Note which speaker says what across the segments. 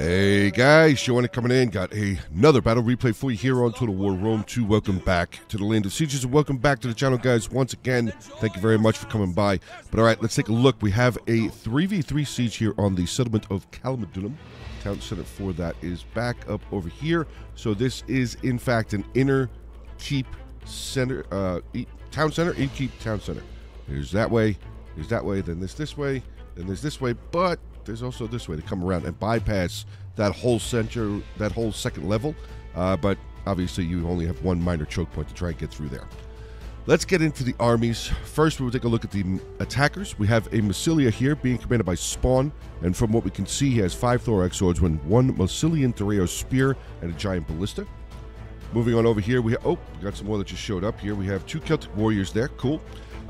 Speaker 1: Hey guys, JoeOnit coming in. Got a, another battle replay for you here on Total War Rome 2. Welcome back to the Land of Sieges and welcome back to the channel, guys. Once again, thank you very much for coming by. But all right, let's take a look. We have a 3v3 siege here on the settlement of Camulodunum. Town center for that is back up over here. So this is, in fact, an inner keep center, uh, town center, in keep town center. There's that way, there's that way, then this this way, then there's this way, but there's also this way to come around and bypass that whole center, that whole second level. Uh, but obviously, you only have one minor choke point to try and get through there. Let's get into the armies. First, we will take a look at the attackers. We have a Massilia here being commanded by Spawn, and from what we can see, he has five Thorax swordsmen, one Massilian Thureos spear, and a giant ballista. Moving on over here, we have, oh, we got some more that just showed up here. We have two Celtic warriors there, cool.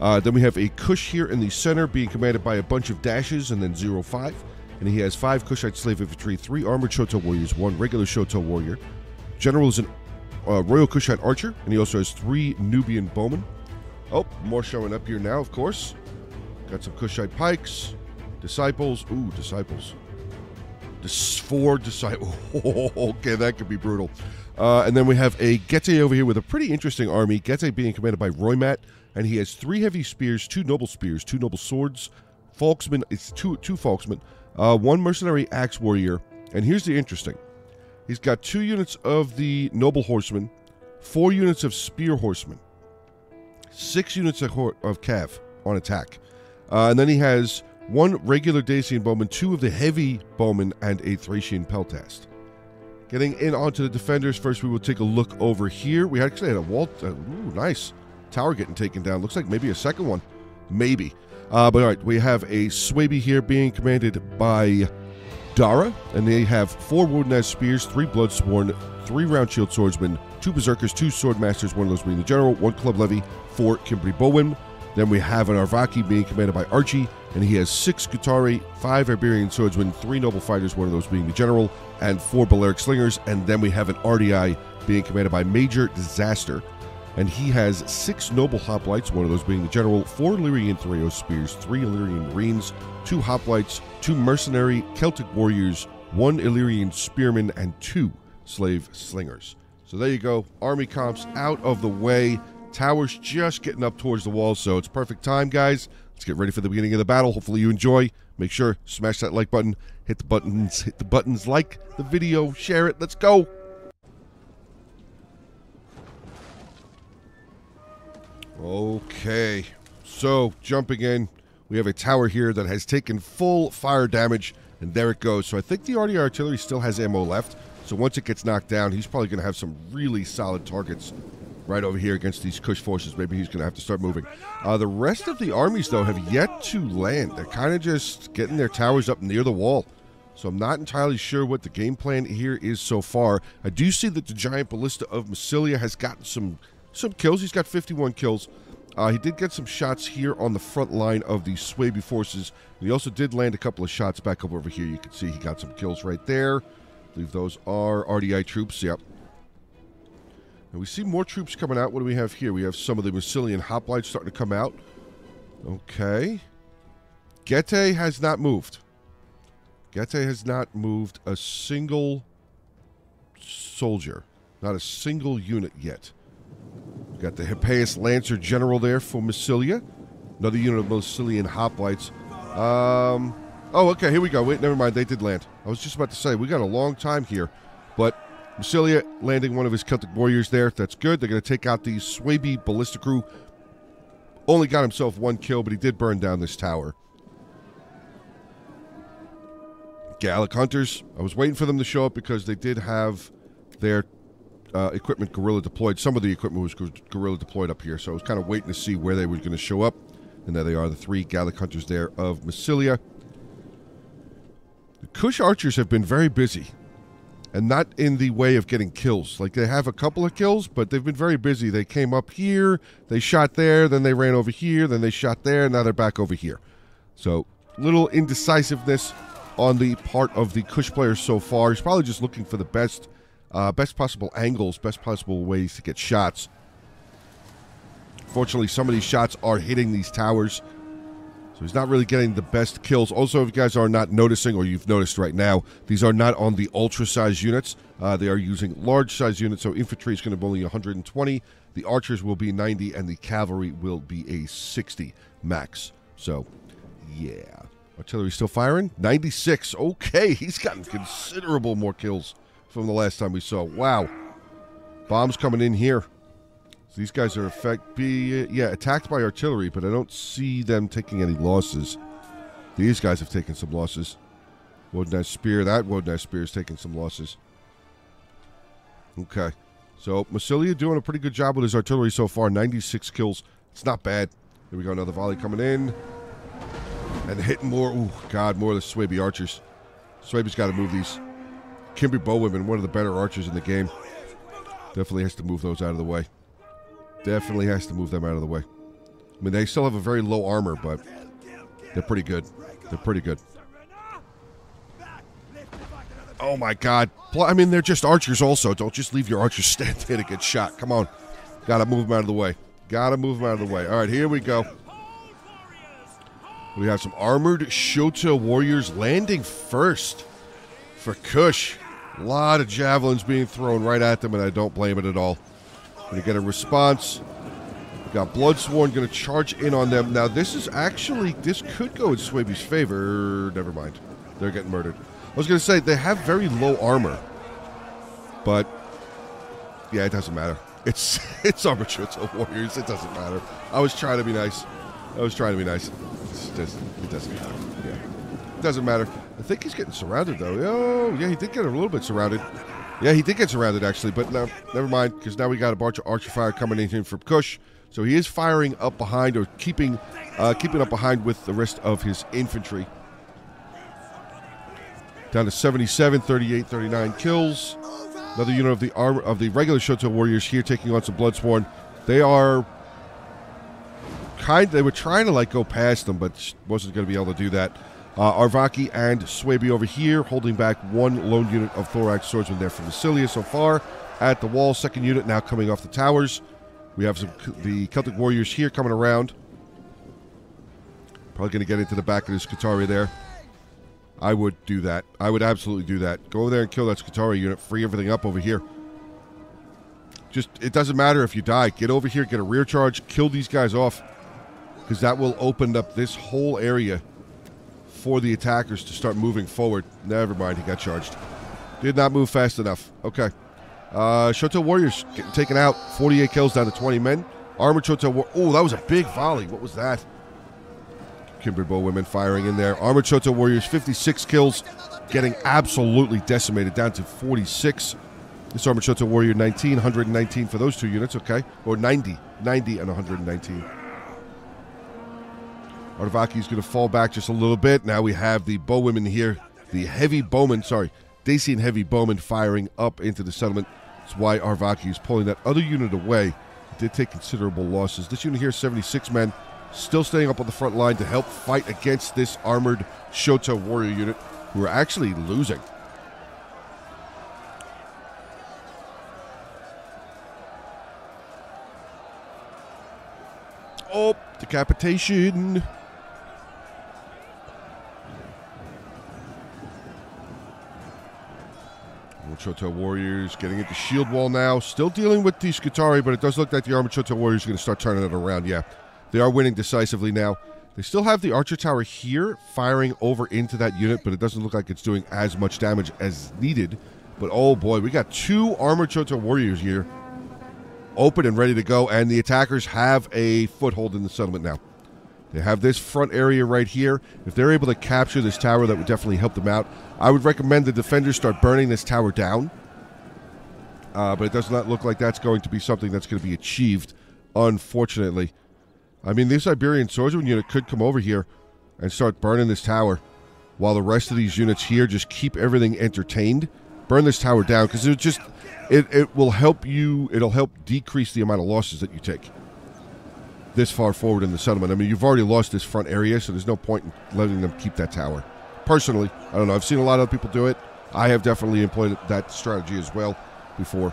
Speaker 1: Uh, then we have a Kush here in the center being commanded by a bunch of dashes and then zero five. And he has five Kushite slave infantry, three armored Shotel warriors, one regular Shotel warrior. General is a uh, Royal Kushite archer, and he also has three Nubian bowmen. Oh, more showing up here now, of course. Got some Kushite pikes, disciples. Ooh, disciples. Dis- four disciples. okay, that could be brutal. Uh, and then we have a Getae over here with a pretty interesting army. Getae being commanded by Roymat and he has three heavy spears, two noble spears, two noble swords, Falxman. It's two two Falxmen, uh, one mercenary axe warrior, and here's the interesting: he's got two units of the noble horsemen, four units of spear horsemen, six units of, of cav on attack, uh, and then he has one regular Dacian bowman, two of the heavy bowmen, and a Thracian peltast. Getting in onto the defenders, first we will take a look over here. We actually had a wall. Uh, ooh, nice tower getting taken down. Looks like maybe a second one. Maybe. Uh, but all right, we have a Suebi here being commanded by Dara, and they have four Wodanaz spears, three Bloodsworn, three Round Shield Swordsmen, two Berserkers, two Swordmasters, one of those being the General, one Club Levy, four Cimbri Bowen. Then we have an Arevaci being commanded by Archie, and he has six Scutarii, five Iberian Swordsmen, three Noble Fighters, one of those being the General, and four Balearic Slingers. And then we have an Ardiaei being commanded by Major Disaster, and he has six noble hoplites, one of those being the general, four Illyrian Thureos spears, three Illyrian marines, two hoplites, two mercenary Celtic warriors, one Illyrian spearman, and two slave slingers. So there you go. Army comps out of the way. Towers just getting up towards the wall, so it's perfect time, guys. Let's get ready for the beginning of the battle. Hopefully you enjoy. Make sure smash that like button, hit the buttons, hit the buttons, like the video, share it. Let's go. Okay, so jumping in, we have a tower here that has taken full fire damage, and there it goes. So I think the RD artillery still has ammo left. So once it gets knocked down, he's probably going to have some really solid targets right over here against these Kush forces. Maybe he's going to have to start moving. Uh, the rest of the armies, though, have yet to land. They're kind of just getting their towers up near the wall. So I'm not entirely sure what the game plan here is so far. I do see that the giant ballista of Massilia has gotten some some kills. He's got 51 kills. Uh, he did get some shots here on the front line of the Suebi forces. He also did land a couple of shots back up over here. You can see he got some kills right there. I believe those are Ardiaei troops. Yep. And we see more troops coming out. What do we have here? We have some of the Massilian hoplites starting to come out. Okay. Getae has not moved. Getae has not moved a single soldier. Not a single unit yet. Got the Hippeus Lancer General there for Massilia. Another unit of Massilian hoplites. Um, oh, okay, here we go. Wait, never mind. They did land. I was just about to say, we got a long time here. But Massilia landing one of his Celtic warriors there. That's good. They're going to take out the Suebi ballista crew. Only got himself one kill, but he did burn down this tower. Gallic Hunters. I was waiting for them to show up because they did have their uh, equipment guerrilla deployed. Some of the equipment was guerrilla deployed up here, so I was kind of waiting to see where they were going to show up. And there they are, the three Gallic hunters there of Massilia. The Kush archers have been very busy, and not in the way of getting kills. Like they have a couple of kills, but they've been very busy. They came up here, they shot there, then they ran over here, then they shot there, and now they're back over here. So little indecisiveness on the part of the Kush players so far. He's probably just looking for the best uh, best possible angles, best possible ways to get shots. Fortunately, some of these shots are hitting these towers. So he's not really getting the best kills. Also, if you guys are not noticing, or you've noticed right now, these are not on the ultra size units. Uh, they are using large size units. So infantry is going to be only 120. The archers will be 90, and the cavalry will be a 60 max. So, yeah. Artillery still firing. 96. Okay, he's gotten considerable more kills from the last time we saw. Wow. Bombs coming in here. So these guys are effect be yeah attacked by artillery, but I don't see them taking any losses. These guys have taken some losses. Wodanaz Spear, that Wodanaz Spear is taking some losses. Okay. So Massilia doing a pretty good job with his artillery so far. 96 kills. It's not bad. Here we go. Another volley coming in. And hitting more. Oh, God, more of the Suebi archers. Suebi's got to move these. Cimbri Bowwomen, one of the better archers in the game. Definitely has to move those out of the way. Definitely has to move them out of the way. I mean, they still have a very low armor, but they're pretty good. They're pretty good. Oh my God! I mean, they're just archers. Also, don't just leave your archers stand there to get shot. Come on, gotta move them out of the way. Gotta move them out of the way. All right, here we go. We have some armored Shotel warriors landing first for Kush. A lot of javelins being thrown right at them, and I don't blame it at all. Going to get a response. We got Bloodsworn going to charge in on them. Now, this is actually, this could go in Suebi's favor. Never mind. They're getting murdered. I was going to say, they have very low armor. But, yeah, it doesn't matter. It's it's Armored Shotel Warriors. It doesn't matter. I was trying to be nice. I was trying to be nice. Just, it doesn't matter. Doesn't matter. I think he's getting surrounded, though. Oh, yeah, he did get a little bit surrounded. Yeah, he did get surrounded actually, but no, never mind because now we got a bunch of archer fire coming in from Kush. So he is firing up behind or keeping uh, keeping up behind with the rest of his infantry. Down to 77, 38, 39 kills. Another unit of the armor of the regular Shotel warriors here taking on some Bloodsworn. They are kind. They were trying to like go past them, but wasn't going to be able to do that. Uh, Arevaci and Suebi over here holding back one lone unit of Thorax swordsmen there from Massilia so far. At the wall, second unit now coming off the towers. We have some the Celtic warriors here coming around. Probably going to get into the back of this Scutarii there. I would do that. I would absolutely do that. Go over there and kill that Scutarii unit. Free everything up over here. Just, it doesn't matter if you die. Get over here, get a rear charge, kill these guys off. Because that will open up this whole area for the attackers to start moving forward. Never mind, he got charged. Did not move fast enough. Okay. Uh, Shotel Warriors getting taken out. 48 kills down to 20 men. Armored War. Oh, that was a big volley. What was that? Cimbri Bowwomen firing in there. Armored Shotel Warriors, 56 kills, getting absolutely decimated down to 46. This Armored Shotel Warrior, 19, 119 for those two units, okay? Or 90, 90 and 119. Arevaci is going to fall back just a little bit. Now we have the bowwomen here, the heavy bowmen, sorry, Dacian heavy bowmen firing up into the settlement. That's why Arevaci is pulling that other unit away. It did take considerable losses. This unit here, 76 men, still staying up on the front line to help fight against this armored Shotel warrior unit, who are actually losing. Oh, decapitation. Shotel Warriors getting into shield wall now. Still dealing with the Scutarii, but it does look like the Shotel Warriors are going to start turning it around. Yeah, they are winning decisively now. They still have the Archer Tower here firing over into that unit, but it doesn't look like it's doing as much damage as needed. But oh boy, we got two Armored Shotel Warriors here open and ready to go, and the attackers have a foothold in the settlement now. They have this front area right here. If they're able to capture this tower, that would definitely help them out. I would recommend the defenders start burning this tower down. Uh, but it does not look like that's going to be something that's going to be achieved, unfortunately. I mean, this Iberian swordsman unit could come over here and start burning this tower while the rest of these units here just keep everything entertained. Burn this tower down because it just it, it will help you it'll help decrease the amount of losses that you take this far forward in the settlement. I mean, you've already lost this front area, so there's no point in letting them keep that tower. Personally, I don't know. I've seen a lot of people do it. I have definitely employed that strategy as well before.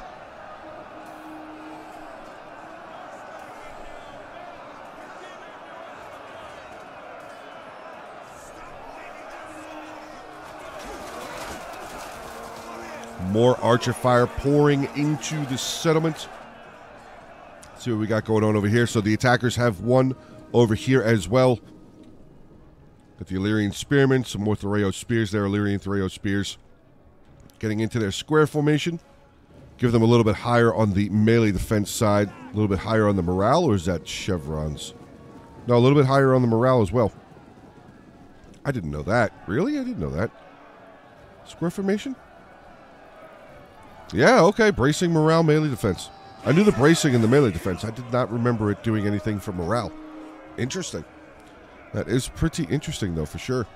Speaker 1: More archer fire pouring into the settlement. See what we got going on over here. So the attackers have one over here as well. Got the Illyrian Spearmen, some more Thureos Spears there, Illyrian Thureos Spears. Getting into their square formation. Give them a little bit higher on the melee defense side, a little bit higher on the morale, or is that chevrons? No, a little bit higher on the morale as well. I didn't know that. Really? I didn't know that. Square formation? Yeah, okay. Bracing, morale, melee defense. I knew the bracing and the melee defense. I did not remember it doing anything for morale. Interesting. That is pretty interesting, though, for sure.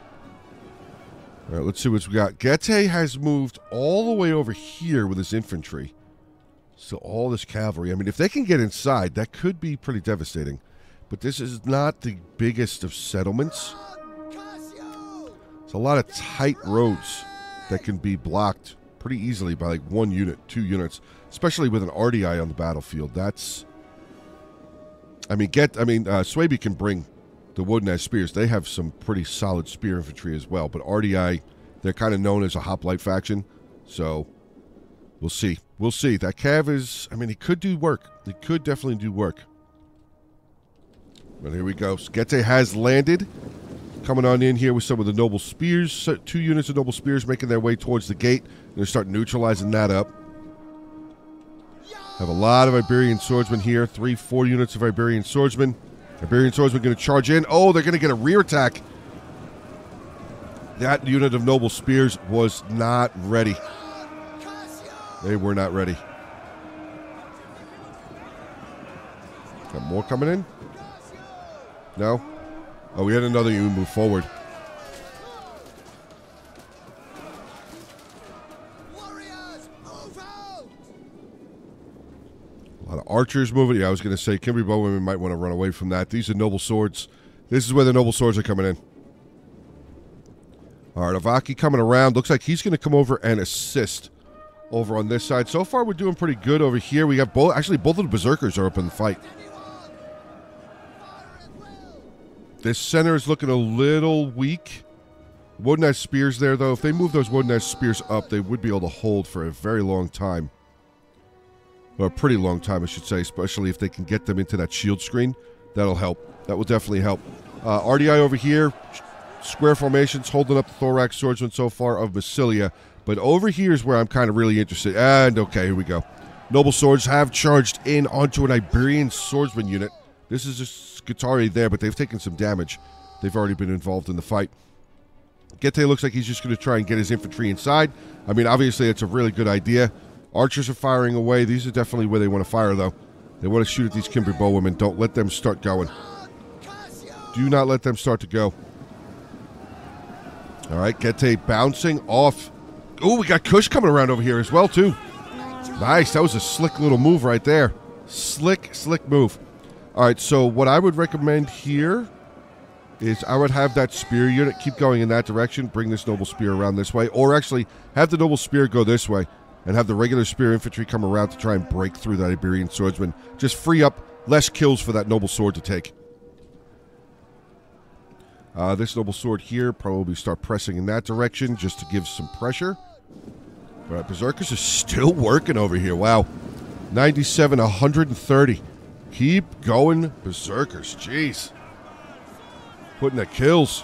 Speaker 1: All right, let's see what we got. Getae has moved all the way over here with his infantry. So all this cavalry. I mean, if they can get inside, that could be pretty devastating. But this is not the biggest of settlements. It's a lot of tight roads that can be blocked pretty easily by like one unit, two units, especially with an Ardiaei on the battlefield. That's, I mean, get, I mean, uh, Suebi can bring the wooden Wodanaz Spears. They have some pretty solid spear infantry as well, but Ardiaei, they're kind of known as a hoplite faction, so we'll see. We'll see. That Cav is, I mean, he could do work. He could definitely do work. But here we go. Skete has landed. Coming on in here with some of the Noble Spears. Two units of Noble Spears making their way towards the gate. They're starting neutralizing that up. Have a lot of Iberian Swordsmen here. Three, four units of Iberian Swordsmen. Iberian Swordsmen going to charge in. Oh, they're going to get a rear attack. That unit of Noble Spears was not ready. They were not ready. Got more coming in? No? Oh, we had another unit move forward. Lot archers moving. Yeah, I was going to say Cimbri Bowwomen might want to run away from that. These are noble swords. This is where the noble swords are coming in. All right, Arevaci coming around. Looks like he's going to come over and assist over on this side. So far, we're doing pretty good over here. We got both. Actually, both of the berserkers are up in the fight. This center is looking a little weak. Wodanaz spears there, though. If they move those Wodanaz spears up, they would be able to hold for a very long time. Or a pretty long time, I should say, especially if they can get them into that shield screen. That'll help. That will definitely help. Uh, Ardiaei over here, square formations, holding up the Thorax Swordsman so far of Massilia. But over here is where I'm kind of really interested. And, okay, here we go. Noble Swords have charged in onto an Iberian Swordsman unit. This is just Scutarii there, but they've taken some damage. They've already been involved in the fight. Getae looks like he's just going to try and get his infantry inside. I mean, obviously, it's a really good idea. Archers are firing away. These are definitely where they want to fire, though. They want to shoot at these Cimbri bowwomen. Don't let them start going. Do not let them start to go. All right, Getae bouncing off. Oh, we got Kush coming around over here as well, too. Nice. That was a slick little move right there. Slick, slick move. All right, so what I would recommend here is I would have that spear unit keep going in that direction, bring this noble spear around this way, or actually have the noble spear go this way and have the regular spear infantry come around to try and break through that Iberian swordsman. Just free up less kills for that noble sword to take. Uh, this noble sword here probably start pressing in that direction just to give some pressure. Right, Berserkers are still working over here. Wow. 97, 130. Keep going, Berserkers. Jeez. Putting the kills.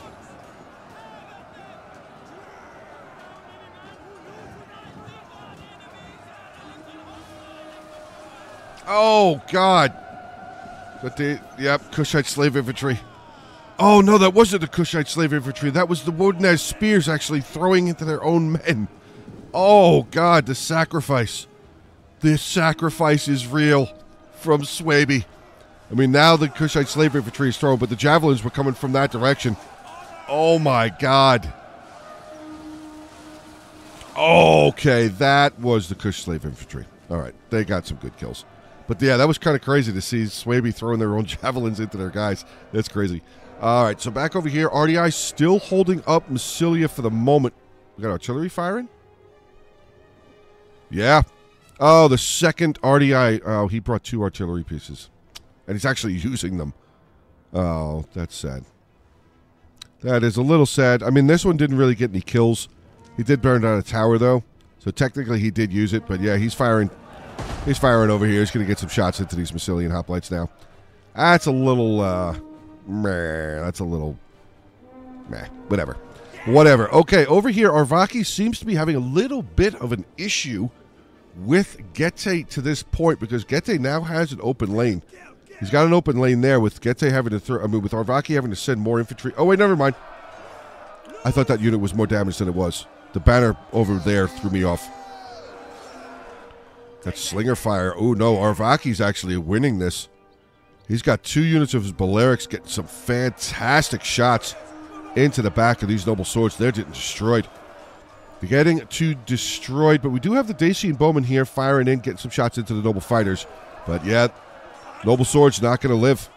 Speaker 1: Oh, God. But the, yep, Kushite slave infantry. Oh, no, that wasn't the Kushite slave infantry. That was the Wodanaz spears actually throwing into their own men. Oh, God, the sacrifice. The sacrifice is real from Suebi. I mean, now the Kushite slave infantry is thrown, but the javelins were coming from that direction. Oh, my God. Okay, that was the Kush slave infantry. All right, they got some good kills. But yeah, that was kind of crazy to see Suebi throwing their own javelins into their guys. That's crazy. All right, so back over here, Ardiaei still holding up Massilia for the moment. We got artillery firing. Yeah. Oh, the second Ardiaei. Oh, he brought two artillery pieces, and he's actually using them. Oh, that's sad. That is a little sad. I mean, this one didn't really get any kills. He did burn down a tower, though. So technically he did use it, but yeah, he's firing. He's firing over here. He's going to get some shots into these Massilian hoplites now. That's a little, uh, meh, that's a little, meh, whatever. Whatever. Okay, over here, Arevaci seems to be having a little bit of an issue with Getae to this point because Getae now has an open lane. He's got an open lane there with Getae having to throw, I mean, with Arevaci having to send more infantry. Oh, wait, never mind. I thought that unit was more damaged than it was. The banner over there threw me off. That slinger fire. Oh, no. Arevaci's actually winning this. He's got two units of his Balearics getting some fantastic shots into the back of these noble swords. They're getting destroyed. They're getting too destroyed, but we do have the Dacian Bowman here firing in, getting some shots into the noble fighters. But yeah, noble swords not going to live.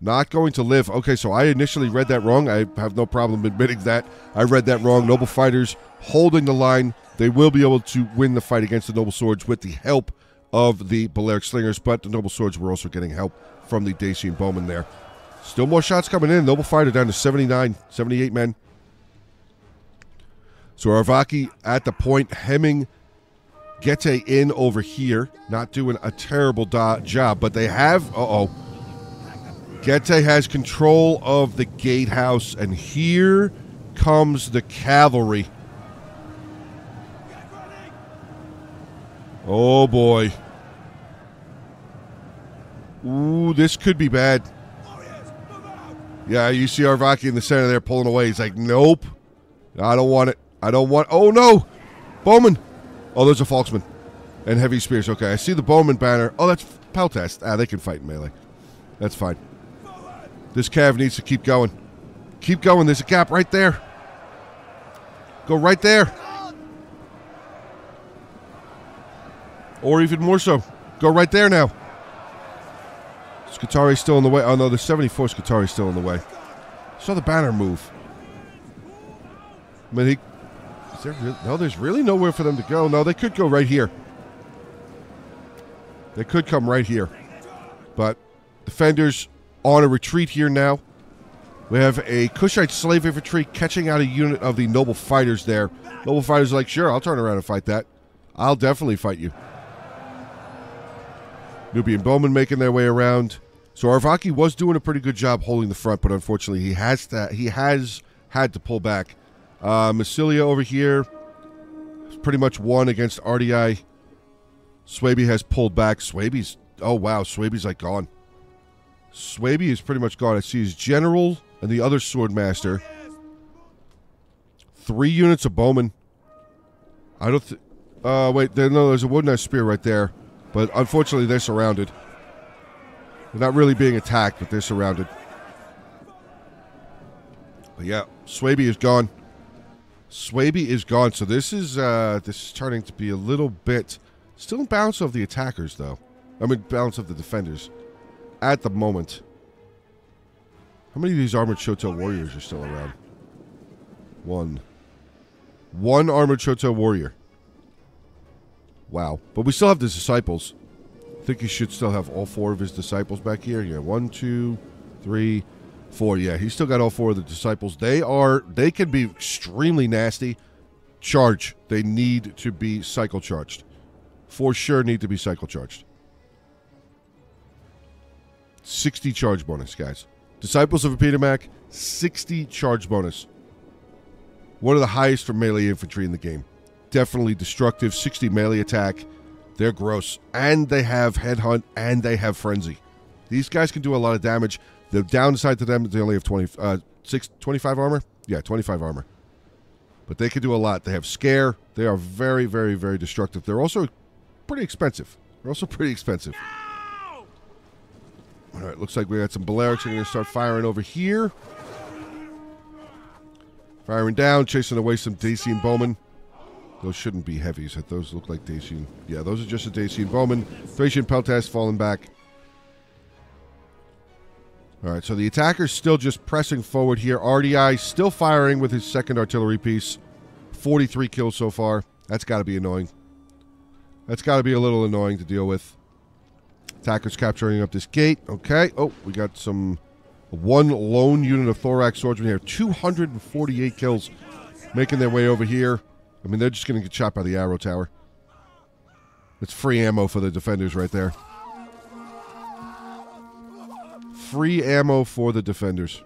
Speaker 1: Not going to live. Okay, so I initially read that wrong. I have no problem admitting that. I read that wrong. Noble fighters holding the line. They will be able to win the fight against the noble swords with the help of the Balearic slingers, but the noble swords were also getting help from the Dacian bowmen there. Still more shots coming in. Noble fighter down to 79, 78 men. So Arevaci at the point, hemming Getae in over here, not doing a terrible job, but they have. Uh oh. Getae has control of the gatehouse, and here comes the cavalry. Oh boy. Ooh, this could be bad. Yeah, you see Arevaci in the center there pulling away. He's like, nope. I don't want it. I don't want. Oh, no. Bowman. Oh, there's a Falxman. And heavy spears. Okay, I see the Bowman banner. Oh, that's Peltast. Ah, they can fight melee. That's fine. This Cav needs to keep going. Keep going. There's a gap right there. Go right there. Or even more so. Go right there now. Scutarii's still in the way. Oh, no, the 74 Scutarii's still in the way. Saw the banner move. I mean, he. There no, there's really nowhere for them to go. No, they could go right here. They could come right here. But defenders on a retreat here now. We have a Kushite slave infantry catching out a unit of the noble fighters there. Noble fighters like, sure, I'll turn around and fight that. I'll definitely fight you. Nubian bowmen making their way around. So Arevaci was doing a pretty good job holding the front, but unfortunately he has to, he has had to pull back. Uh, Massilia over here pretty much won against Ardiaei. Suebi has pulled back. Suebi's oh wow, Suebi's like gone. Suebi is pretty much gone. I see his general and the other swordmaster. Three units of bowmen. I don't. Th- uh, wait. There, no, there's a wood spear right there, but unfortunately they're surrounded. They're not really being attacked, but they're surrounded. But yeah, Suebi is gone. Suebi is gone. So this is uh, this is turning to be a little bit still in balance of the attackers, though. I mean, balance of the defenders at the moment. How many of these armored Shotel warriors are still around? One. One armored Shotel warrior. Wow. But we still have the disciples. I think he should still have all four of his disciples back here. Yeah, one, two, three, four. Yeah, he's still got all four of the disciples. They are they can be extremely nasty. Charge. They need to be cycle charged. For sure need to be cycle charged. 60 charge bonus, guys. Disciples of Apedemak, 60 charge bonus. One of the highest for melee infantry in the game. Definitely destructive, 60 melee attack. They're gross. And they have Headhunt and they have Frenzy. These guys can do a lot of damage. The downside to them is they only have 20, uh, six, 25 armor. Yeah, 25 armor. But they can do a lot. They have Scare. They are very, very, very destructive. They're also pretty expensive. They're also pretty expensive. All right, looks like we got some Balearics. We're going to start firing over here. Firing down, chasing away some Dacian Bowmen. Those shouldn't be heavies. Those look like Dacian. Yeah, those are just a Dacian Bowman. Thracian Peltast falling back. All right, so the attacker's still just pressing forward here. Ardiaei still firing with his second artillery piece. 43 kills so far. That's got to be annoying. That's got to be a little annoying to deal with. Attacker's capturing up this gate. Okay. Oh, we got some... One lone unit of Thorax swordsmen here. 248 kills making their way over here. I mean, they're just going to get shot by the arrow tower. It's free ammo for the defenders right there. Free ammo for the defenders.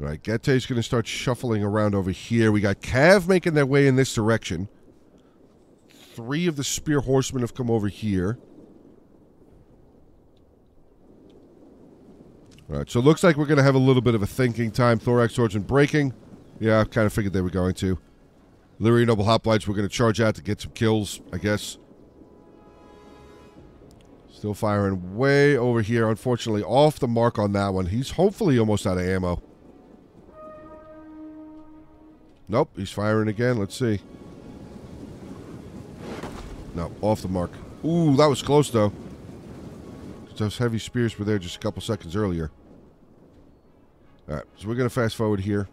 Speaker 1: All right, Getae's going to start shuffling around over here. We got Cav making their way in this direction. Three of the Spear Horsemen have come over here. All right, so it looks like we're going to have a little bit of a thinking time. Thorax Sergeant breaking. Yeah, I kind of figured they were going to. Illyrian Noble Hoplites, we're going to charge out to get some kills, I guess. Still firing way over here. Unfortunately, off the mark on that one. He's hopefully almost out of ammo. Nope, he's firing again. Let's see. No, off the mark. Ooh, that was close, though. Those heavy spears were there just a couple seconds earlier. All right, so we're going to fast forward here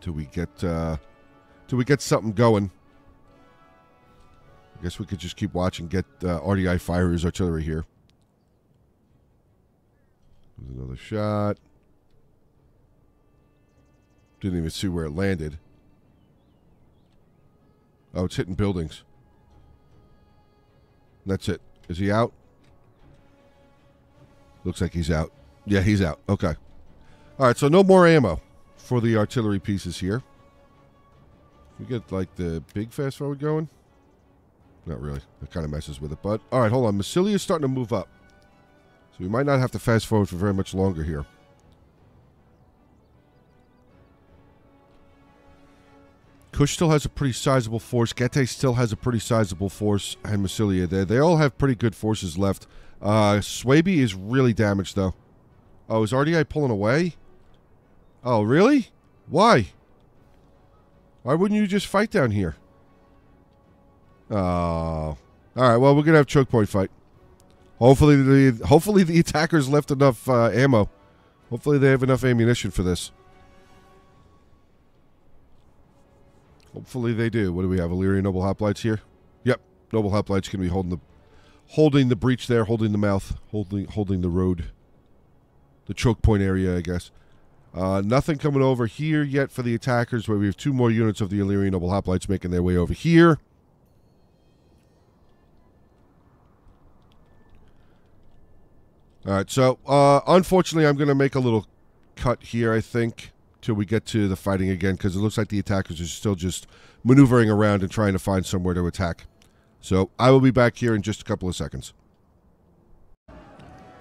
Speaker 1: till we get uh, till we get something going. I guess we could just keep watching. Get uh, Ardiaei fire his artillery here. There's another shot. Didn't even see where it landed. Oh, it's hitting buildings. That's it. Is he out? Looks like he's out. Yeah, he's out. Okay. All right, so no more ammo for the artillery pieces here. We get like the big fast forward going. Not really. That kind of messes with it. But all right, hold on. Massilia is starting to move up, so we might not have to fast forward for very much longer here. Kush still has a pretty sizable force. Getae still has a pretty sizable force, and Massilia. They they all have pretty good forces left. Uh, Suebi is really damaged though. Oh, is Ardiaei pulling away? Oh, really? Why? Why wouldn't you just fight down here? Oh. All right, well, we're going to have choke point fight. Hopefully the hopefully the attackers left enough uh, ammo. Hopefully they have enough ammunition for this. Hopefully they do. What do we have? Illyrian Noble Hoplites here? Yep. Noble Hoplites to be holding the holding the breach there, holding the mouth, holding holding the road. The choke point area, I guess. Uh, nothing coming over here yet for the attackers, where we have two more units of the Illyrian Noble Hoplites making their way over here. All right, so uh, unfortunately, I'm going to make a little cut here, I think, till we get to the fighting again, because it looks like the attackers are still just maneuvering around and trying to find somewhere to attack. So I will be back here in just a couple of seconds.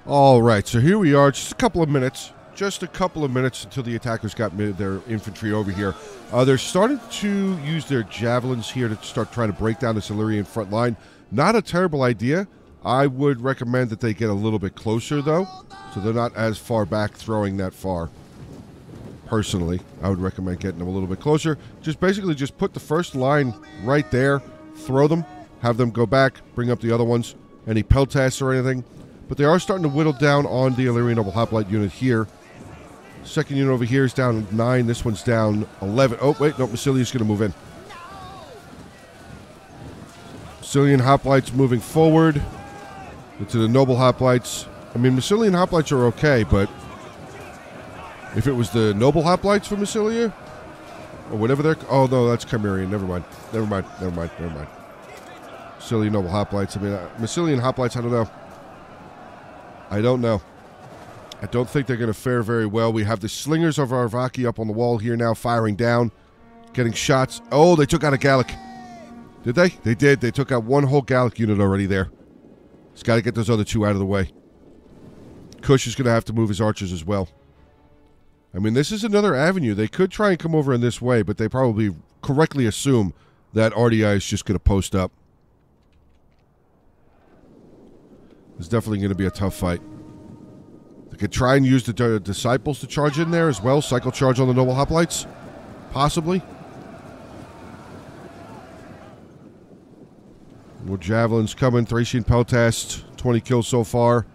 Speaker 1: All right, so here we are, just a couple of minutes, just a couple of minutes until the attackers got their infantry over here. Uh, they're starting to use their javelins here to start trying to break down the Illyrian front line. Not a terrible idea. I would recommend that they get a little bit closer, though, so they're not as far back throwing that far. Personally, I would recommend getting them a little bit closer. Just basically just put the first line right there, throw them, have them go back, bring up the other ones, any peltasts or anything. But they are starting to whittle down on the Illyrian Noble Hoplite unit here. Second unit over here is down 9. This one's down 11. Oh, wait, no, Massilia's going to move in. Massilian Hoplites moving forward to the Noble Hoplites. I mean, Massilian Hoplites are okay, but if it was the Noble Hoplites from Massilia, or whatever they're... Oh, no, that's Chimerian. Never mind. Never mind. Never mind. Never mind. Silly Noble Hoplites. I mean, uh, Massilian Hoplites, I don't know. I don't know. I don't think they're going to fare very well. We have the Slingers of Arevaci up on the wall here now, firing down, getting shots. Oh, they took out a Gallic. Did they? They did. They took out one whole Gallic unit already there. He's got to get those other two out of the way. Kush is going to have to move his archers as well. I mean, this is another avenue. They could try and come over in this way, but they probably correctly assume that Ardiaei is just going to post up. It's definitely going to be a tough fight. They could try and use the disciples to charge in there as well. Cycle charge on the Noble Hoplites. Possibly. More javelins coming. Thracian Peltast. 20 kills so far.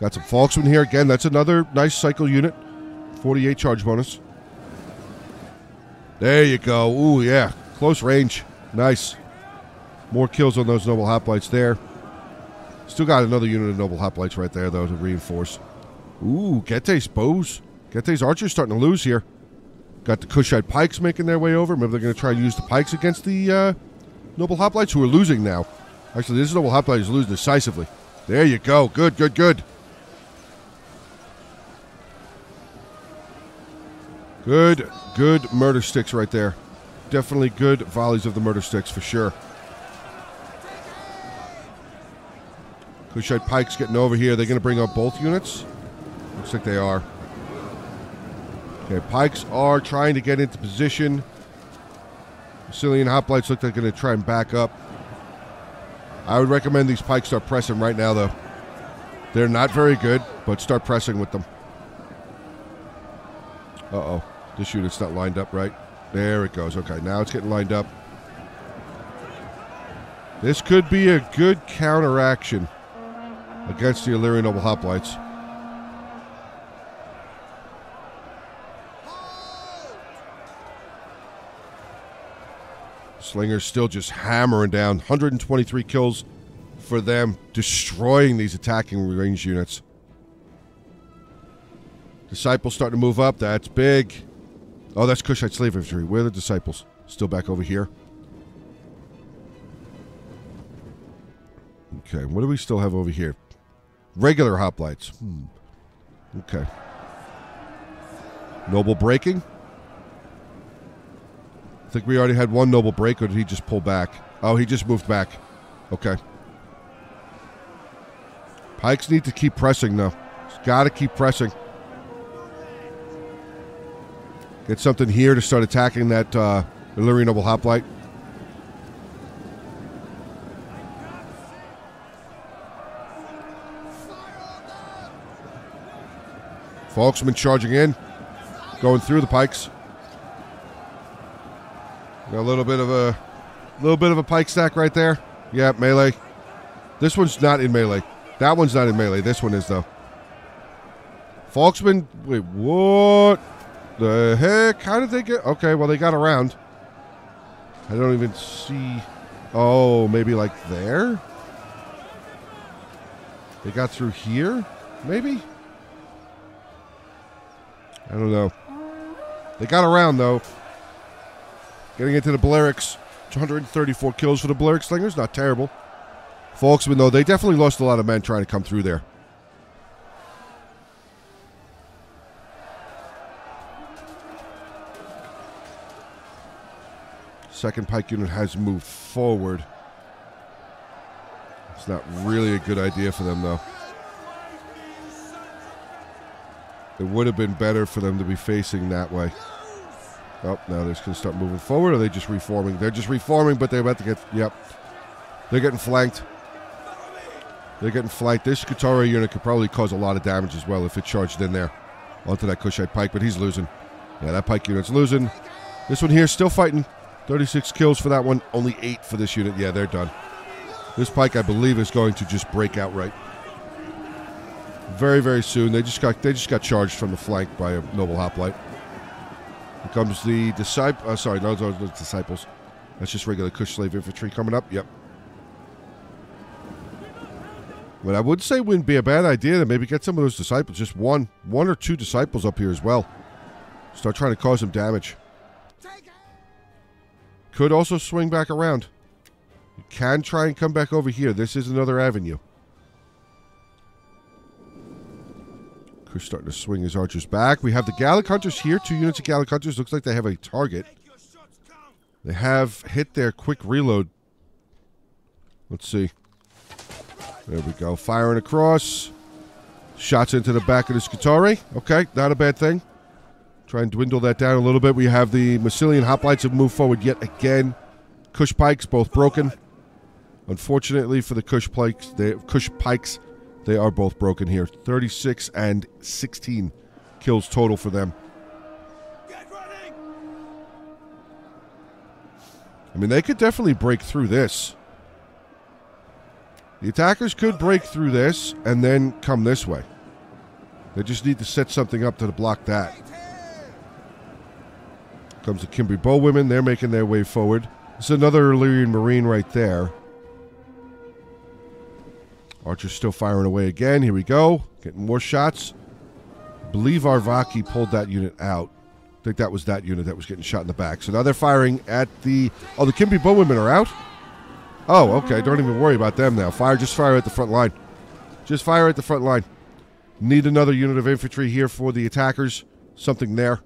Speaker 1: Got some Falxmen here. Again, that's another nice cycle unit. 48 charge bonus. There you go. Ooh, yeah. Close range. Nice. More kills on those Noble Hoplites there. Still got another unit of Noble Hoplites right there, though, to reinforce. Ooh, Getae's bows. Getae's archers starting to lose here. Got the Kushite Pikes making their way over. Maybe they're going to try and use the Pikes against the uh, Noble Hoplites, who are losing now. Actually, this Noble Hoplite is losing decisively. There you go. Good, good, good. Good, good murder sticks right there. Definitely good volleys of the murder sticks for sure. Kushite Pikes getting over here. They're going to bring up both units. Looks like they are. Okay, Pikes are trying to get into position. Massilian Hoplites look like they're going to try and back up. I would recommend these Pikes start pressing right now, though. They're not very good, but start pressing with them. Uh-oh. This unit's not lined up right. There it goes. Okay, now it's getting lined up. This could be a good counteraction against the Illyrian Noble Hoplites. Slinger's still just hammering down. 123 kills for them, destroying these attacking range units. Disciples starting to move up. That's big. Oh, that's Kushite slave infantry. Where are the disciples? Still back over here. Okay, what do we still have over here? Regular hoplites. Hmm. Okay. Noble breaking. I think we already had one noble break, or did he just pull back? Oh, he just moved back. Okay. Pikes need to keep pressing, though. Got to keep pressing. Get something here to start attacking that uh, Illyrian Noble Hoplite. Falxman charging in, going through the pikes. Got a little bit of a little bit of a pike stack right there. Yeah, melee. This one's not in melee. That one's not in melee. This one is though. Falxman, wait, what the heck? How did they get? Okay, well they got around. I don't even see. Oh, maybe like there. They got through here, maybe. I don't know. They got around though. Getting into the Balearics. 234 kills for the Balearic Slingers. Not terrible. Falxman, though, they definitely lost a lot of men trying to come through there. Second pike unit has moved forward. It's not really a good idea for them, though. It would have been better for them to be facing that way. Oh, now they're just going to start moving forward, or are they just reforming? They're just reforming, but they're about to get, yep. They're getting flanked. They're getting flanked. This Scutarii unit could probably cause a lot of damage as well if it charged in there onto that Kushite pike, but he's losing. Yeah, that pike unit's losing. This one here still fighting. 36 kills for that one, only 8 for this unit. Yeah, they're done. This pike, I believe, is going to just break outright. Very, very soon. They just got they just got charged from the flank by a noble hoplite. Here comes the disciple. Uh, sorry, no, those are the disciples. That's just regular Kush slave infantry coming up. Yep. But I would say wouldn't be a bad idea to maybe get some of those disciples, just one, one or two disciples up here as well. Start trying to cause some damage. Could also swing back around. You can try and come back over here. This is another avenue. Kush starting to swing his archers back. We have the Gallic Hunters here. Two units of Gallic Hunters. Looks like they have a target. They have hit their quick reload. Let's see. There we go. Firing across. Shots into the back of the Scutarii. Okay, not a bad thing. Try and dwindle that down a little bit. We have the Massilian Hoplites have moved forward yet again. Kush Pikes both broken. Unfortunately for the Kush Pikes, they Kush Pikes they are both broken here. 36 and 16 kills total for them. I mean, they could definitely break through this. The attackers could break through this and then come this way. They just need to set something up to block that. Comes the Cimbri Bowwomen. They're making their way forward. It's another Illyrian Marine right there. Archer's still firing away again. Here we go. Getting more shots. I believe Arevaci pulled that unit out. I think that was that unit that was getting shot in the back. So now they're firing at the. Oh, the Cimbri Bowwomen are out? Oh, okay. Don't even worry about them now. Fire, just fire at the front line. Just fire at the front line. Need another unit of infantry here for the attackers. Something there.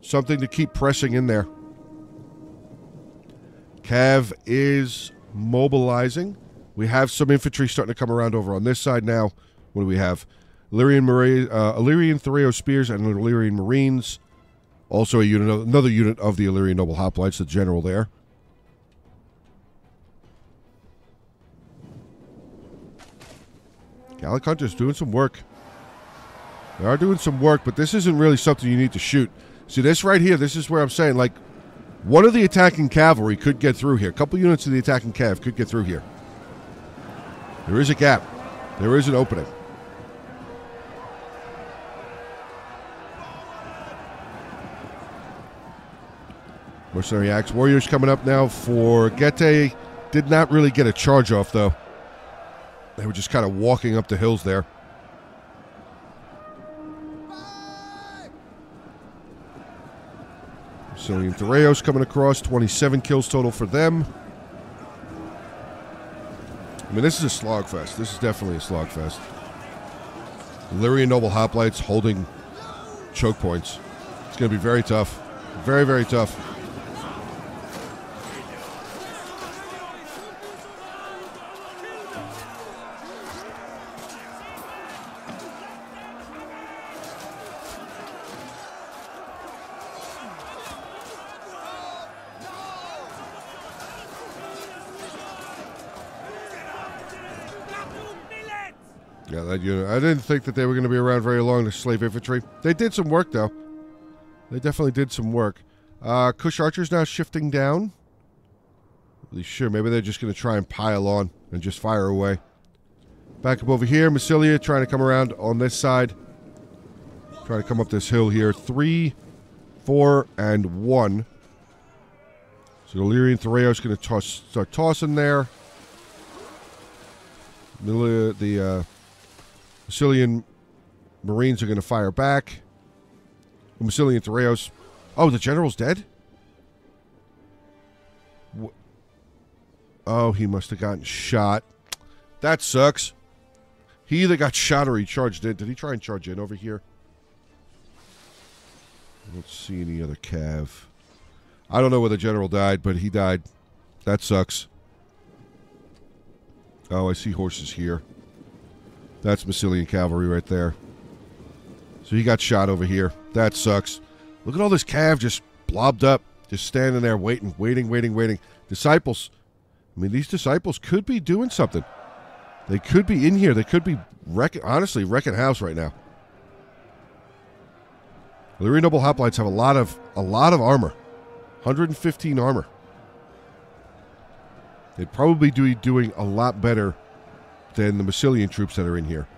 Speaker 1: Something to keep pressing in there. Cav is mobilizing. We have some infantry starting to come around over on this side now. What do we have? Illyrian, uh, Illyrian Thureo Spears and Illyrian Marines. Also a unit, another unit of the Illyrian Noble Hoplites, the general there. Gallic Hunter's doing some work. They are doing some work, but this isn't really something you need to shoot. See, this right here, this is where I'm saying, like, one of the attacking cavalry could get through here. A couple units of the attacking cav could get through here. There is a gap. There is an opening. Mercenary Axe Warriors coming up now for Getae. Did not really get a charge off, though. They were just kind of walking up the hills there. Sicilian Thureos coming across. 27 kills total for them. I mean, this is a slogfest. This is definitely a slogfest. Illyrian Noble Hoplites holding choke points. It's going to be very tough. Very, very tough. That unit. I didn't think that they were going to be around very long, the slave infantry. They did some work, though. They definitely did some work. Uh, Kush Archer's now shifting down. Really Sure, maybe they're just going to try and pile on and just fire away. Back up over here, Massilia trying to come around on this side. Trying to come up this hill here. Three, four, and one. So the Illyrian Thureos going to toss, start tossing there. The, the uh, Massilian Marines are going to fire back. Massilian Thureos. Oh, the general's dead? Wh- oh, he must have gotten shot. That sucks. He either got shot or he charged in. Did he try and charge in over here? I don't see any other cav. I don't know where the general died, but he died. That sucks. Oh, I see horses here. That's Massilian cavalry right there. So he got shot over here. That sucks. Look at all this cav just blobbed up, just standing there waiting, waiting, waiting, waiting. Disciples. I mean, these disciples could be doing something. They could be in here. They could be wrecking, honestly, wrecking house right now. The Noble Hoplites have a lot of a lot of armor. 115 armor. They'd probably be doing a lot better than the Massilian troops that are in here.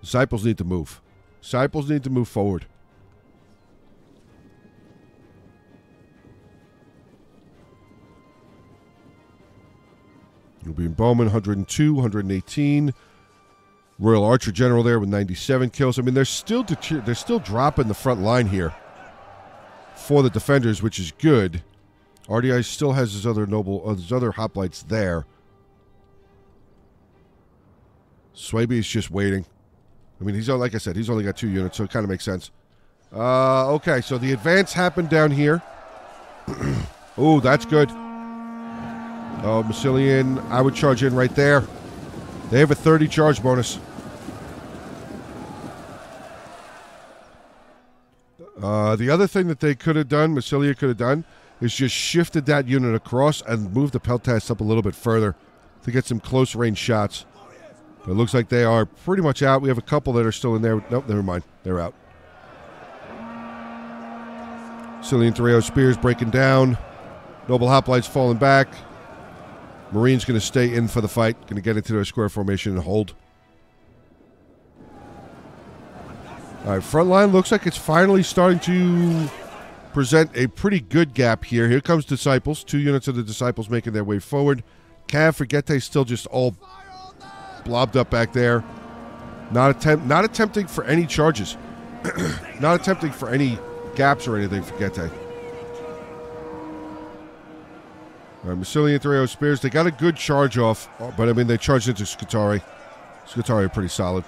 Speaker 1: Disciples need to move. Disciples need to move forward. Nubian Bowman, 102, 118. Royal Archer General there with 97 kills. I mean, they're still they're still dropping the front line here for the defenders, which is good. Ardiaei still has his other noble, uh, his other hoplites there. Suebi is just waiting. I mean, he's like I said, he's only got two units, so it kind of makes sense. Uh, okay, so the advance happened down here. oh, that's good. Oh, Massilian, I would charge in right there. They have a 30 charge bonus. Uh, the other thing that they could have done, Massilia could have done, is just shifted that unit across and moved the Peltas up a little bit further to get some close range shots. But it looks like they are pretty much out. We have a couple that are still in there. Nope, never mind. They're out. Cillian Thureo Spears breaking down. Noble Hoplites falling back. Marines going to stay in for the fight. Going to get into their square formation and hold. All right, front line looks like it's finally starting to present a pretty good gap here. Here comes Disciples. Two units of the Disciples making their way forward. Cav for Getae still just all blobbed up back there. Not attempt, not attempting for any charges. not attempting for any gaps or anything for Getae. All right, Massilian Thureo oh, Spears. They got a good charge off, but I mean, they charged into Scutarii. Scutarii pretty solid.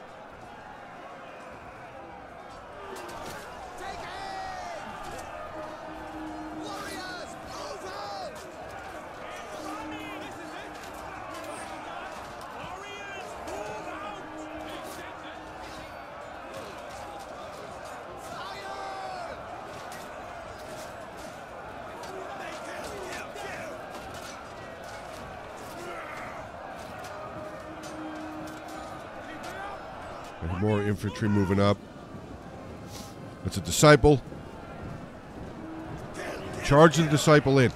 Speaker 1: Moving up. It's a disciple. Charge the disciple in.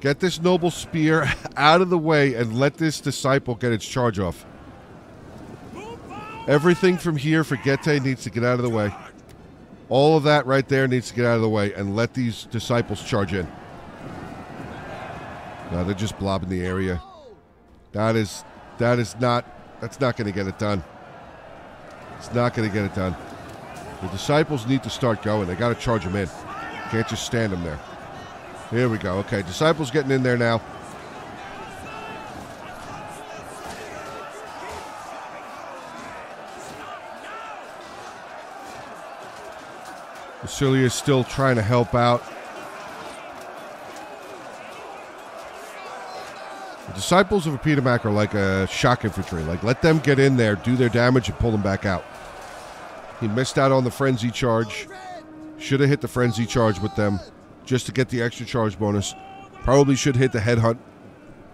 Speaker 1: Get this noble spear out of the way and let this disciple get its charge off. Everything from here for Getae needs to get out of the way. All of that right there needs to get out of the way and let these disciples charge in. No, they're just blobbing the area. That is that is not that's not going to get it done. Not going to get it done. The disciples need to start going. They got to charge them in. Can't just stand them there. Here we go. Okay, disciples getting in there now. is still trying to help out. Disciples of Apedemak are like a shock infantry. Like, let them get in there, do their damage, and pull them back out. He missed out on the frenzy charge. Should have hit the frenzy charge with them just to get the extra charge bonus. Probably should hit the headhunt.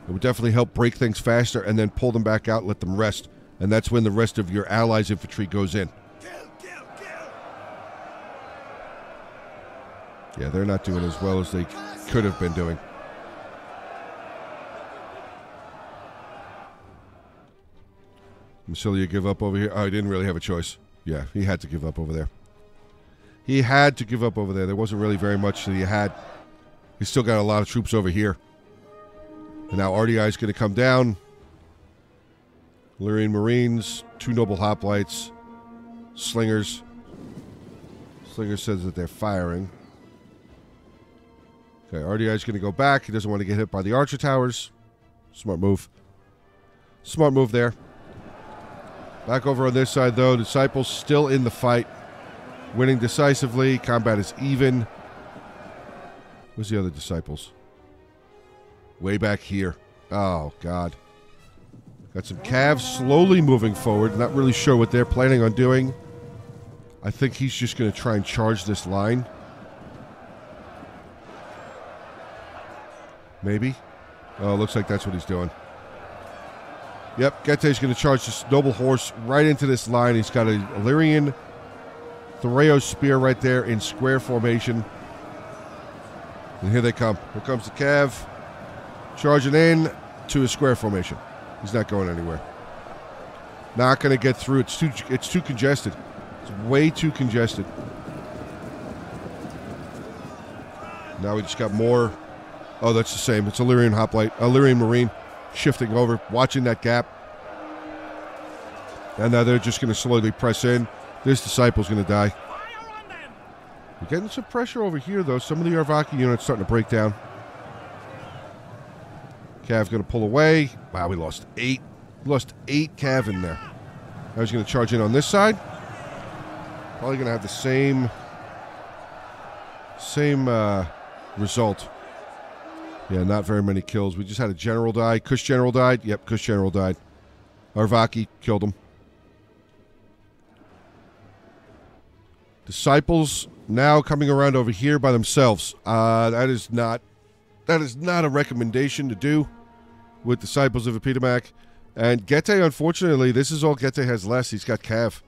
Speaker 1: It would definitely help break things faster and then pull them back out, let them rest. And that's when the rest of your allies' infantry goes in. Yeah, they're not doing as well as they could have been doing. Massilia give up over here. Oh, he didn't really have a choice. Yeah, he had to give up over there. He had to give up over there. There wasn't really very much that he had. He's still got a lot of troops over here. And now Ardiaei is going to come down. Illyrian Marines, two Noble Hoplites, Slingers. Slinger says that they're firing. Okay, Ardiaei is going to go back. He doesn't want to get hit by the Archer Towers. Smart move. Smart move there. Back over on this side, though, Disciples still in the fight, winning decisively. Combat is even. Where's the other Disciples? Way back here. Oh, God. Got some calves slowly moving forward. Not really sure what they're planning on doing. I think he's just going to try and charge this line. Maybe. Oh, looks like that's what he's doing. Yep, Getae's going to charge this noble horse right into this line. He's got a Illyrian Thureo spear right there in square formation. And here they come. Here comes the Cav. Charging in to a square formation. He's not going anywhere. Not going to get through. It's too it's too congested. It's way too congested. Now we just got more. Oh, that's the same. It's Illyrian Hoplite, Illyrian Marine shifting over, watching that gap. And now they're just going to slowly press in. This disciple's going to die. We're getting some pressure over here, though. Some of the Arevaci units starting to break down. Cav going to pull away. Wow, we lost eight. Lost eight Cav in there. Now he's going to charge in on this side. Probably going to have the same same uh, result. Yeah, not very many kills. We just had a general die. Kush general died. Yep, Kush general died. Arevaci killed him. Disciples now coming around over here by themselves. Uh, that is not that is not a recommendation to do with Disciples of Apedemak. And Getae, unfortunately, this is all Getae has left. He's got Cav.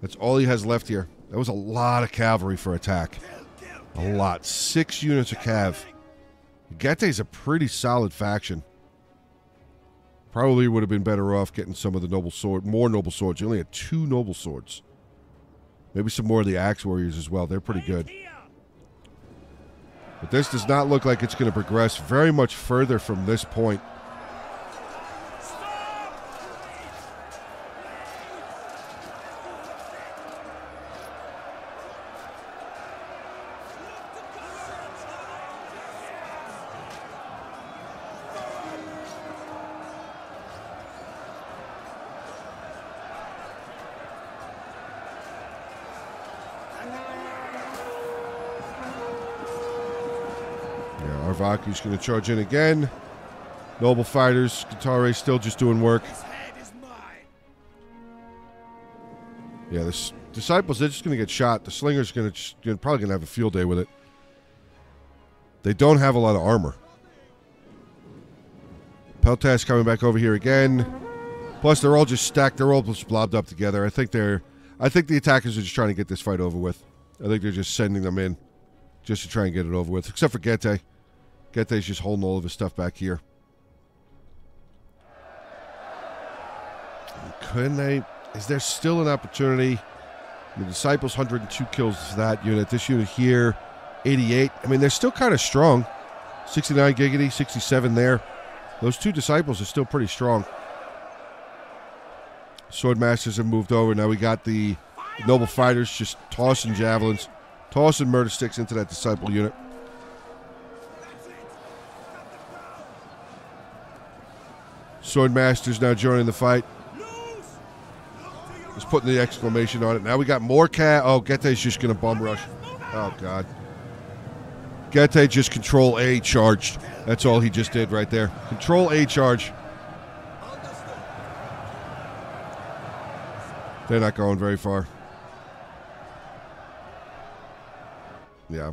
Speaker 1: That's all he has left here. That was a lot of cavalry for attack. A lot. Six units of Cav. Getae's a pretty solid faction. Probably would have been better off getting some of the noble sword, more noble swords. You only had two noble swords. Maybe some more of the axe warriors as well. They're pretty good. But this does not look like it's going to progress very much further from this point. Arevaci's going to charge in again. Noble Fighters, Guitarre still just doing work. Yeah, the Disciples, they're just going to get shot. The Slinger's going to probably going to have a field day with it. They don't have a lot of armor. Peltas coming back over here again. Plus, they're all just stacked. They're all just blobbed up together. I think they're. I think the attackers are just trying to get this fight over with. I think they're just sending them in, just to try and get it over with. Except for Getae. Getae's just holding all of his stuff back here. Couldn't they? Is there still an opportunity? The Disciples 102 kills that unit. This unit here, 88. I mean, they're still kind of strong. 69 Giggity, 67 there. Those two Disciples are still pretty strong. Swordmasters have moved over. Now we got the Noble Fighters just tossing javelins, tossing murder sticks into that Disciple unit. Swordmasters now joining the fight. Just putting the exclamation on it. Now we got more cat. Oh, Getae's just going to bum rush. Oh, God. Getae just control A charged. That's all he just did right there. Control A charge. They're not going very far. Yeah.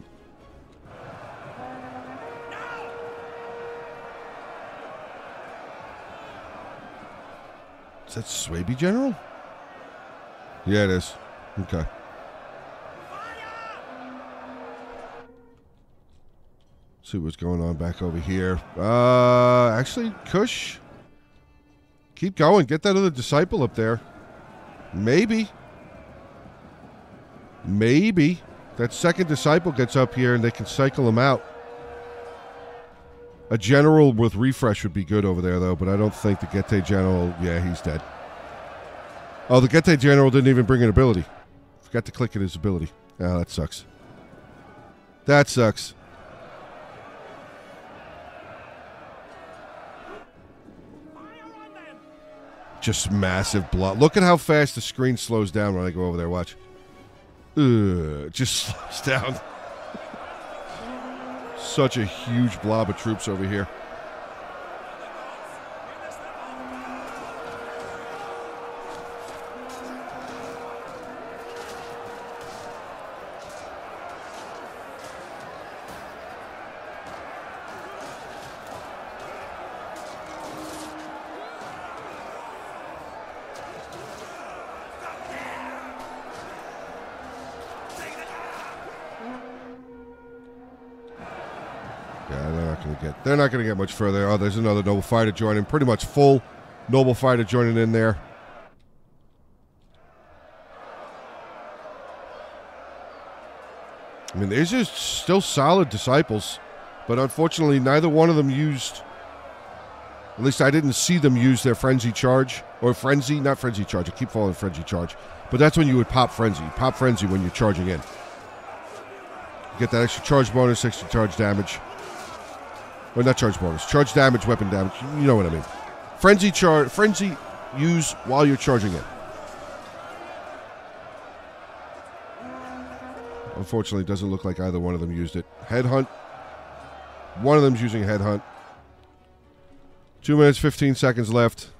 Speaker 1: That Suebi General? Yeah, it is. Okay. See what's going on back over here. Uh, actually, Kush, keep going. Get that other disciple up there. Maybe. Maybe. That second disciple gets up here and they can cycle him out. A general with refresh would be good over there, though, but I don't think the Getae general. Yeah, he's dead. Oh, the Getae general didn't even bring an ability. Forgot to click in his ability. Oh, that sucks. That sucks. Just massive blood. Look at how fast the screen slows down when I go over there. Watch. Ugh, just slows down. Such a huge blob of troops over here. Not going to get much further. Oh, there's another Noble Fighter joining. Pretty much full Noble Fighter joining in there. I mean, these are still solid disciples, but unfortunately, neither one of them used. At least I didn't see them use their frenzy charge or frenzy, not frenzy charge. I keep falling frenzy charge, but that's when you would pop frenzy. Pop frenzy when you're charging in. Get that extra charge bonus, extra charge damage. Or not charge bonus. Charge damage, weapon damage. You know what I mean. Frenzy charge. Frenzy use while you're charging it. Unfortunately, it doesn't look like either one of them used it. Headhunt. One of them's using headhunt. Two minutes, 15 seconds left.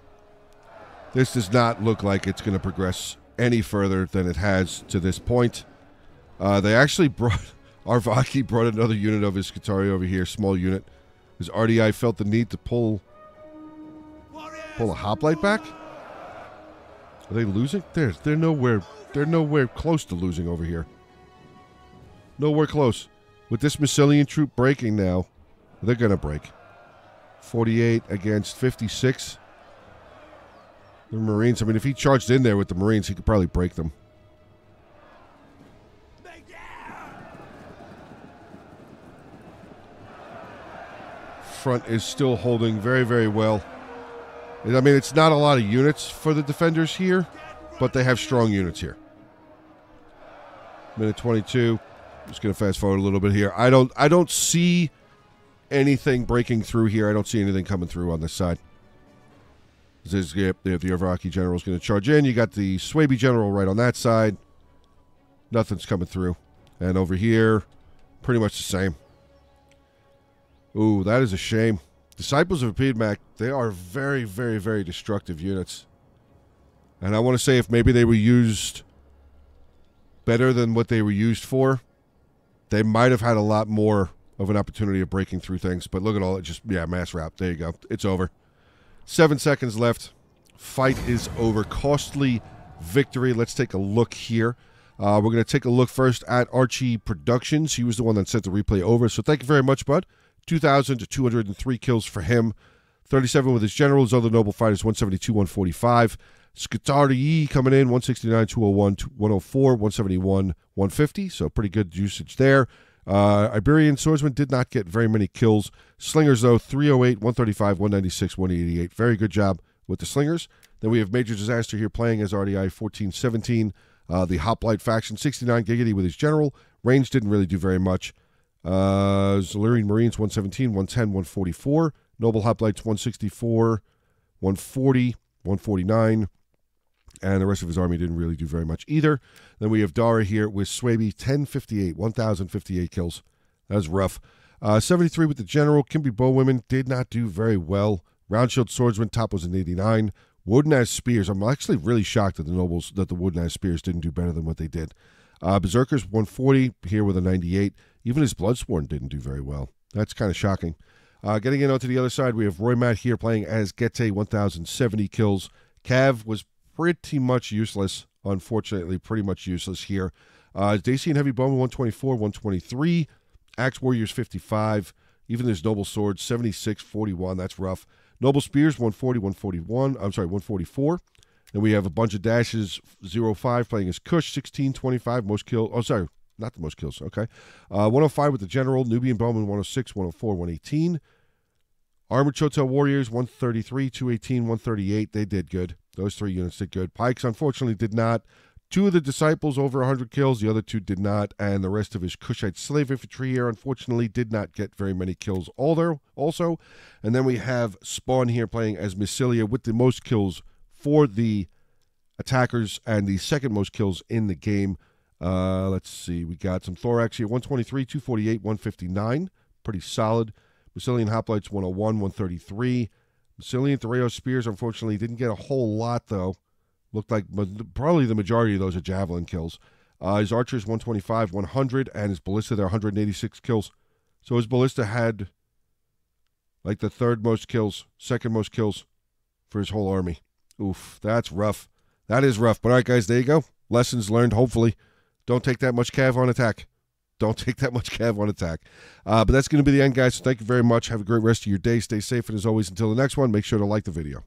Speaker 1: This does not look like it's going to progress any further than it has to this point. Uh, they actually brought. Arevaci brought another unit of his Scutarii over here, small unit. Has Ardiaei felt the need to pull pull a hoplite back? Are they losing? They're they're nowhere they're nowhere close to losing over here. Nowhere close. With this Massilian troop breaking now, they're gonna break. 48 against 56. The Marines, I mean, if he charged in there with the Marines, he could probably break them. Front is still holding very, very well. I mean, it's not a lot of units for the defenders here, but they have strong units here. Minute 22. Just going to fast forward a little bit here. I don't I don't see anything breaking through here. I don't see anything coming through on this side. This is the, Arevaci general is going to charge in. You got the Suebi general right on that side. Nothing's coming through. And over here, pretty much the same. Ooh, that is a shame. Disciples of Apedemak, they are very, very, very destructive units. And I want to say if maybe they were used better than what they were used for, they might have had a lot more of an opportunity of breaking through things. But look at all it just yeah, mass wrap. There you go. It's over. Seven seconds left. Fight is over. Costly victory. Let's take a look here. Uh, we're going to take a look first at Archie Productions. He was the one that sent the replay over. So thank you very much, bud. 2,203 kills for him. 37 with his generals. Other noble fighters, 172, 145. Scutarii coming in, 169, 201, 104, 171, 150. So pretty good usage there. Uh, Iberian swordsman did not get very many kills. Slingers, though, 308, 135, 196, 188. Very good job with the slingers. Then we have Major Disaster here playing as Ardiaei 1417. Uh, the Hoplite faction, 69 Giggity with his general. Range didn't really do very much. Uh, Marines, 117, 110, 144. Noble Hoplites, 164, 140, 149 and the rest of his army didn't really do very much either. Then we have Dara here with Suebi, 1058, 1,058 kills. That's rough. Uh, 73 with the general. Cimbri Bowwomen did not do very well. Round Roundshield Swordsman, top was an 89. Wodanaz Spears. I'm actually really shocked that the nobles, that the Wodanaz Spears didn't do better than what they did. Uh, Berserkers, 140, here with a 98. Even his Bloodsworn didn't do very well. That's kind of shocking. Uh, getting in onto the other side, we have Roy Matt here playing as Getae, 1,070 kills. Cav was pretty much useless. Unfortunately, pretty much useless here. Uh, Dacian Heavy Bowman 124, 123. Axe Warriors 55. Even his Noble Swords 76, 41. That's rough. Noble Spears 140, 141. I'm sorry, 144. And we have a bunch of dashes 05 playing as Kush 16, 25. Most kills. Oh, sorry, not the most kills. Okay. Uh, 105 with the General. Nubian Bowman 106, 104, 118. Armored Shotel Warriors 133, 218, 138. They did good. Those three units did good. Pikes, unfortunately, did not. Two of the disciples over 100 kills, the other two did not, and the rest of his Kushite slave infantry here, unfortunately, did not get very many kills also. And then we have Spawn here playing as Massilia with the most kills for the attackers and the second most kills in the game. Uh, let's see, we got some Thorax here 123, 248, 159. Pretty solid. Massilian Hoplites 101, 133. Massilian Thureo Spears, unfortunately, didn't get a whole lot, though. Looked like probably the majority of those are javelin kills. Uh, his archers 125, 100, and his ballista there 186 kills. So his ballista had like the third most kills, second most kills for his whole army. Oof, that's rough. That is rough. But all right, guys, there you go. Lessons learned, hopefully. Don't take that much Cav on attack. Don't take that much Cav on attack. Uh, but that's going to be the end, guys. So thank you very much. Have a great rest of your day. Stay safe. And as always, until the next one, make sure to like the video.